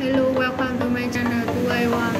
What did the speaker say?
Hello, welcome to my channel Tuaiwa. Today I